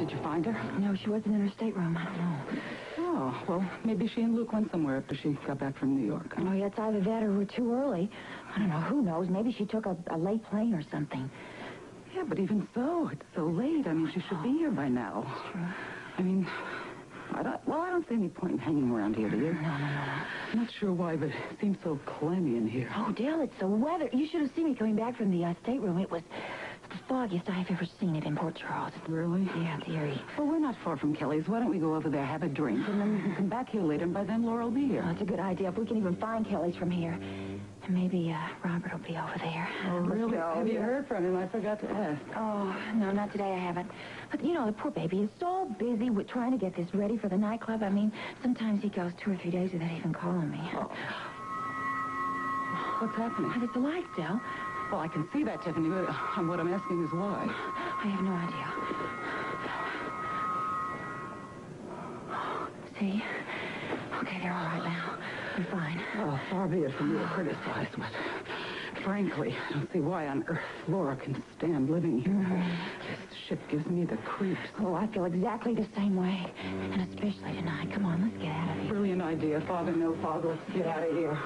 Did you find her? No, she wasn't in her stateroom. I don't know. Oh, well, maybe she and Luke went somewhere after she got back from New York. Oh, yeah, it's either that or we're too early. I don't know. Who knows? Maybe she took a, a late plane or something. Yeah, but even so, it's so late. I mean, she should be here by now. That's true. I mean, I don't, well, I don't see any point in hanging around here, do you? No, no, no. I'm not sure why, but it seems so clammy in here. Oh, Dale, it's the weather. You should have seen me coming back from the uh, stateroom. It was the foggiest I've ever seen it in Port Charles. Really? Yeah, it's eerie. Well, we're not far from Kelly's. Why don't we go over there, have a drink, and then we can come back here later, and by then Laura will be here. Oh, that's a good idea. If we can even find Kelly's from here. And maybe uh, Robert will be over there. Oh, really? go, Have you heard from him? I forgot to ask. Oh, no, not today. I haven't. But, you know, the poor baby is so busy with trying to get this ready for the nightclub. I mean, sometimes he goes two or three days without even calling me. Oh. What's happening? Oh, there's the lights, Dale. Well, I can see that, Tiffany, but uh, what I'm asking is why. I have no idea. See? Okay, they're all right now. They're fine. Oh, far be it from you to criticize, but frankly, I don't see why on earth Laura can stand living here. This ship gives me the creeps. Oh, I feel exactly the same way. And especially tonight. Come on, let's get out of here. Brilliant idea. Father, no father. Let's get out of here.